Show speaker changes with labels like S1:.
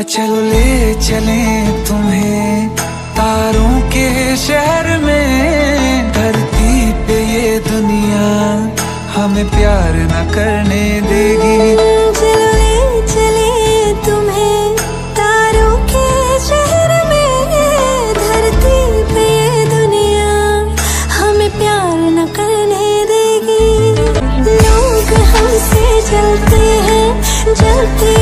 S1: चलो ले चले तुम्हें। तारों के शहर में धरती पे ये दुनिया हमें प्यार न करने देगी।
S2: चलो ले चले तुम्हें। तारों के शहर में धरती पे ये दुनिया हमें प्यार न करने देगी। लोग हमसे जलते हैं जलते